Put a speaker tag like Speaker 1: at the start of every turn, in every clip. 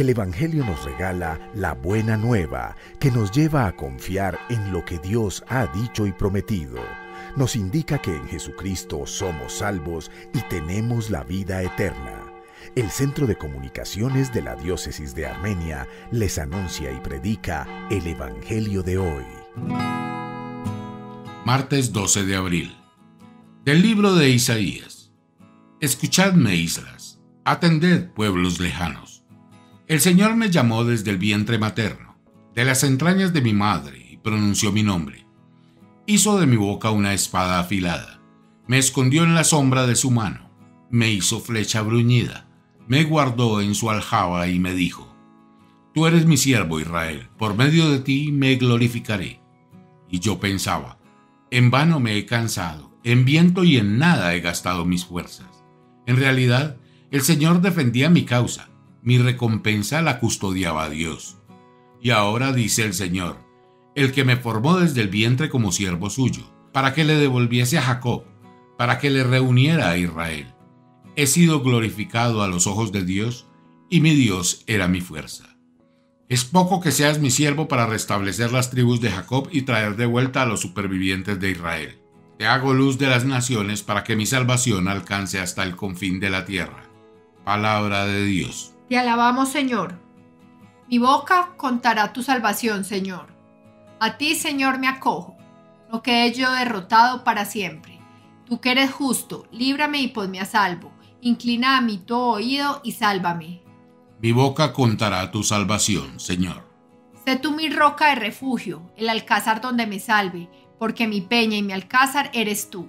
Speaker 1: El Evangelio nos regala la buena nueva que nos lleva a confiar en lo que Dios ha dicho y prometido. Nos indica que en Jesucristo somos salvos y tenemos la vida eterna. El Centro de Comunicaciones de la Diócesis de Armenia les anuncia y predica el Evangelio de hoy.
Speaker 2: Martes 12 de abril. Del libro de Isaías. Escuchadme, islas. Atended, pueblos lejanos el Señor me llamó desde el vientre materno, de las entrañas de mi madre, y pronunció mi nombre. Hizo de mi boca una espada afilada, me escondió en la sombra de su mano, me hizo flecha bruñida, me guardó en su aljaba y me dijo, Tú eres mi siervo Israel, por medio de ti me glorificaré. Y yo pensaba, en vano me he cansado, en viento y en nada he gastado mis fuerzas. En realidad, el Señor defendía mi causa mi recompensa la custodiaba Dios. Y ahora dice el Señor, el que me formó desde el vientre como siervo suyo, para que le devolviese a Jacob, para que le reuniera a Israel. He sido glorificado a los ojos de Dios, y mi Dios era mi fuerza. Es poco que seas mi siervo para restablecer las tribus de Jacob y traer de vuelta a los supervivientes de Israel. Te hago luz de las naciones para que mi salvación alcance hasta el confín de la tierra. Palabra de Dios.
Speaker 3: Te alabamos, Señor. Mi boca contará tu salvación, Señor. A ti, Señor, me acojo. No quede yo derrotado para siempre. Tú que eres justo, líbrame y ponme a salvo. Inclina a mí tu oído y sálvame.
Speaker 2: Mi boca contará tu salvación, Señor.
Speaker 3: Sé tú mi roca de refugio, el alcázar donde me salve, porque mi peña y mi alcázar eres tú.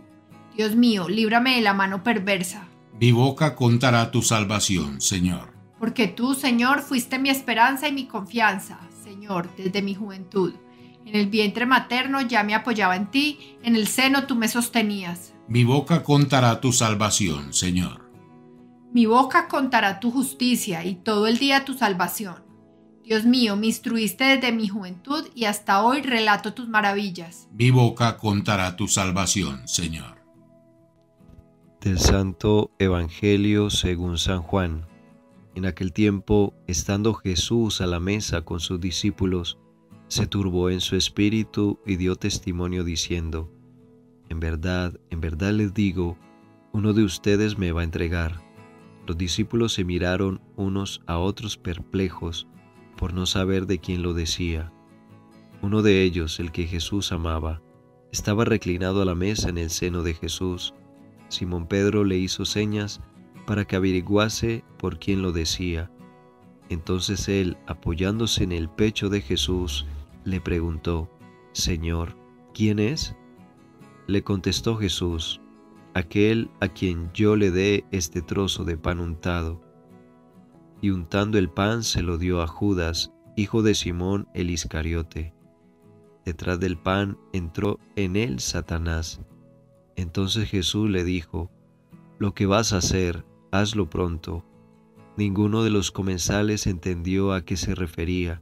Speaker 3: Dios mío, líbrame de la mano perversa.
Speaker 2: Mi boca contará tu salvación, Señor.
Speaker 3: Porque tú, Señor, fuiste mi esperanza y mi confianza, Señor, desde mi juventud. En el vientre materno ya me apoyaba en ti, en el seno tú me sostenías.
Speaker 2: Mi boca contará tu salvación, Señor.
Speaker 3: Mi boca contará tu justicia y todo el día tu salvación. Dios mío, me instruiste desde mi juventud y hasta hoy relato tus maravillas.
Speaker 2: Mi boca contará tu salvación, Señor.
Speaker 4: Del Santo Evangelio según San Juan. En aquel tiempo, estando Jesús a la mesa con sus discípulos, se turbó en su espíritu y dio testimonio diciendo, En verdad, en verdad les digo, uno de ustedes me va a entregar. Los discípulos se miraron unos a otros perplejos por no saber de quién lo decía. Uno de ellos, el que Jesús amaba, estaba reclinado a la mesa en el seno de Jesús. Simón Pedro le hizo señas para que averiguase por quién lo decía. Entonces él, apoyándose en el pecho de Jesús, le preguntó, Señor, ¿quién es? Le contestó Jesús, aquel a quien yo le dé este trozo de pan untado. Y untando el pan se lo dio a Judas, hijo de Simón el Iscariote. Detrás del pan entró en él Satanás. Entonces Jesús le dijo, Lo que vas a hacer, hazlo pronto. Ninguno de los comensales entendió a qué se refería.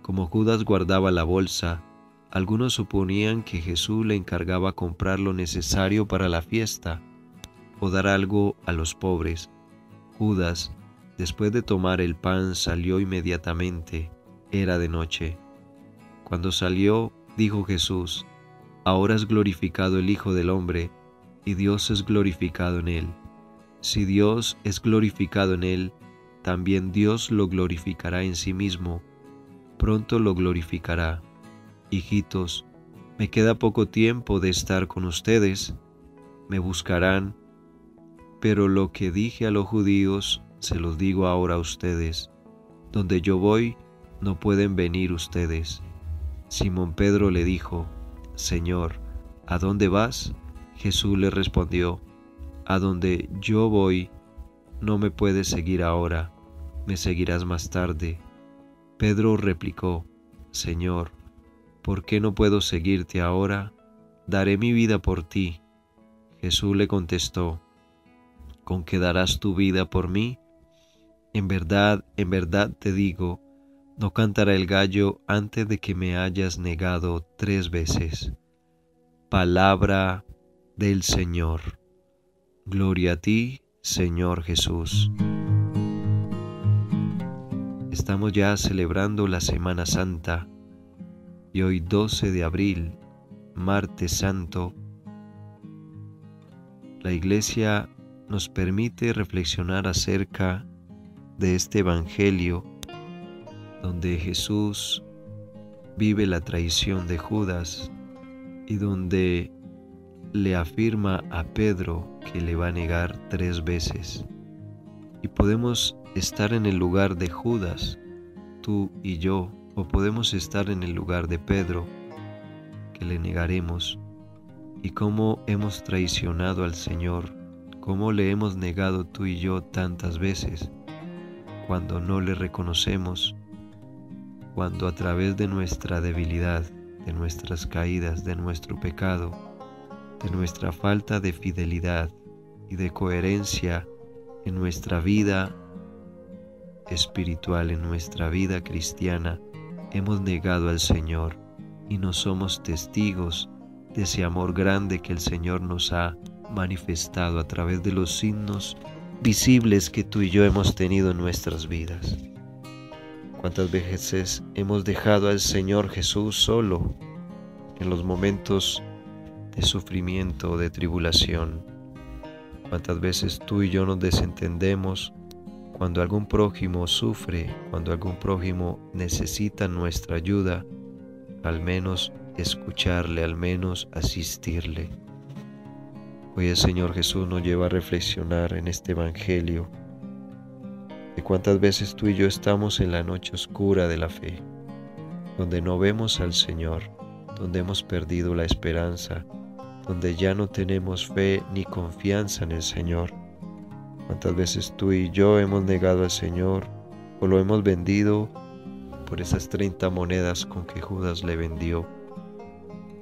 Speaker 4: Como Judas guardaba la bolsa, algunos suponían que Jesús le encargaba comprar lo necesario para la fiesta o dar algo a los pobres. Judas, después de tomar el pan, salió inmediatamente. Era de noche. Cuando salió, dijo Jesús, Ahora es glorificado el Hijo del Hombre, y Dios es glorificado en él. Si Dios es glorificado en él, también Dios lo glorificará en sí mismo. Pronto lo glorificará. Hijitos, me queda poco tiempo de estar con ustedes. Me buscarán, pero lo que dije a los judíos se los digo ahora a ustedes. Donde yo voy, no pueden venir ustedes. Simón Pedro le dijo, Señor, ¿a dónde vas? Jesús le respondió, a donde yo voy, no me puedes seguir ahora, me seguirás más tarde. Pedro replicó, Señor, ¿por qué no puedo seguirte ahora? Daré mi vida por ti. Jesús le contestó, ¿con qué darás tu vida por mí? En verdad, en verdad te digo, no cantará el gallo antes de que me hayas negado tres veces. Palabra del Señor. Gloria a ti, Señor Jesús. Estamos ya celebrando la Semana Santa y hoy 12 de abril, martes santo, la Iglesia nos permite reflexionar acerca de este Evangelio donde Jesús vive la traición de Judas y donde le afirma a Pedro que le va a negar tres veces. Y podemos estar en el lugar de Judas, tú y yo, o podemos estar en el lugar de Pedro, que le negaremos, y cómo hemos traicionado al Señor, cómo le hemos negado tú y yo tantas veces, cuando no le reconocemos, cuando a través de nuestra debilidad, de nuestras caídas, de nuestro pecado, de nuestra falta de fidelidad y de coherencia en nuestra vida espiritual, en nuestra vida cristiana, hemos negado al Señor y no somos testigos de ese amor grande que el Señor nos ha manifestado a través de los signos visibles que tú y yo hemos tenido en nuestras vidas. ¿Cuántas veces hemos dejado al Señor Jesús solo en los momentos de sufrimiento de tribulación? ¿Cuántas veces tú y yo nos desentendemos cuando algún prójimo sufre, cuando algún prójimo necesita nuestra ayuda? Al menos escucharle, al menos asistirle. Hoy el Señor Jesús nos lleva a reflexionar en este Evangelio de cuántas veces tú y yo estamos en la noche oscura de la fe, donde no vemos al Señor, donde hemos perdido la esperanza, donde ya no tenemos fe ni confianza en el Señor. Cuántas veces tú y yo hemos negado al Señor o lo hemos vendido por esas 30 monedas con que Judas le vendió.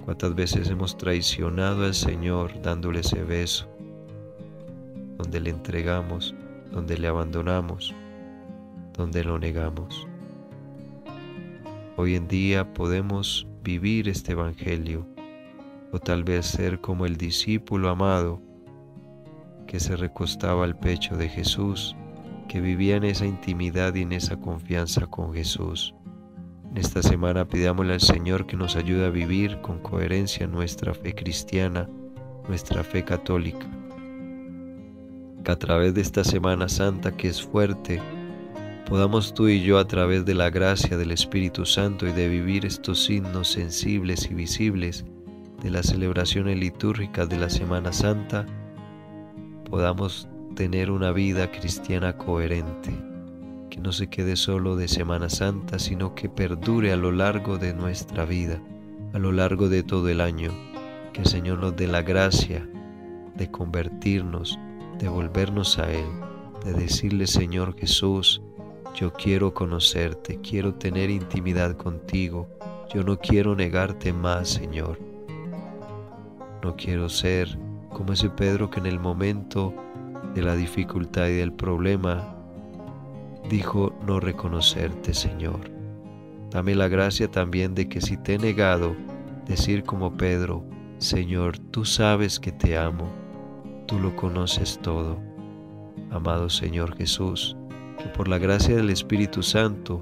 Speaker 4: Cuántas veces hemos traicionado al Señor dándole ese beso, donde le entregamos, donde le abandonamos donde lo negamos. Hoy en día podemos vivir este Evangelio o tal vez ser como el discípulo amado que se recostaba al pecho de Jesús, que vivía en esa intimidad y en esa confianza con Jesús. En esta semana pidámosle al Señor que nos ayude a vivir con coherencia nuestra fe cristiana, nuestra fe católica. Que a través de esta Semana Santa que es fuerte, podamos tú y yo a través de la gracia del Espíritu Santo y de vivir estos signos sensibles y visibles de las celebraciones litúrgicas de la Semana Santa, podamos tener una vida cristiana coherente, que no se quede solo de Semana Santa, sino que perdure a lo largo de nuestra vida, a lo largo de todo el año, que el Señor nos dé la gracia de convertirnos, de volvernos a Él, de decirle Señor Jesús, yo quiero conocerte, quiero tener intimidad contigo. Yo no quiero negarte más, Señor. No quiero ser como ese Pedro que en el momento de la dificultad y del problema dijo no reconocerte, Señor. Dame la gracia también de que si te he negado, decir como Pedro, Señor, tú sabes que te amo, tú lo conoces todo. Amado Señor Jesús, que por la gracia del Espíritu Santo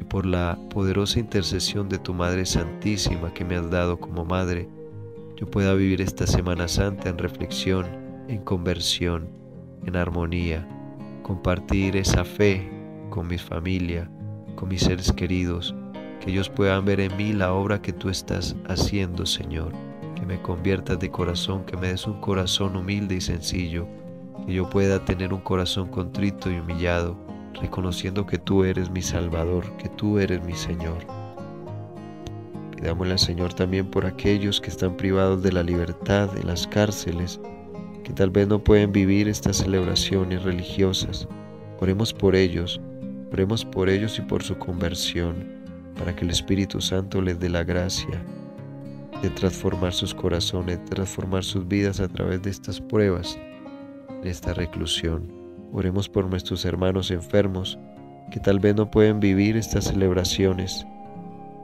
Speaker 4: y por la poderosa intercesión de tu Madre Santísima que me has dado como Madre, yo pueda vivir esta Semana Santa en reflexión, en conversión, en armonía, compartir esa fe con mi familia, con mis seres queridos, que ellos puedan ver en mí la obra que tú estás haciendo, Señor, que me conviertas de corazón, que me des un corazón humilde y sencillo, que yo pueda tener un corazón contrito y humillado, reconociendo que tú eres mi Salvador, que tú eres mi Señor. Pidámosle al Señor también por aquellos que están privados de la libertad en las cárceles, que tal vez no pueden vivir estas celebraciones religiosas. Oremos por ellos, oremos por ellos y por su conversión, para que el Espíritu Santo les dé la gracia de transformar sus corazones, de transformar sus vidas a través de estas pruebas esta reclusión. Oremos por nuestros hermanos enfermos que tal vez no pueden vivir estas celebraciones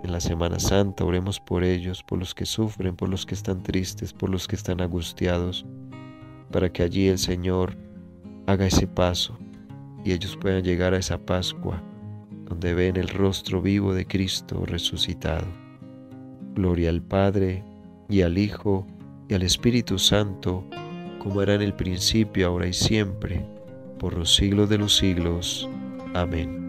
Speaker 4: en la Semana Santa, oremos por ellos, por los que sufren, por los que están tristes, por los que están angustiados, para que allí el Señor haga ese paso y ellos puedan llegar a esa Pascua donde ven el rostro vivo de Cristo resucitado. Gloria al Padre y al Hijo y al Espíritu Santo, como era en el principio, ahora y siempre, por los siglos de los siglos. Amén.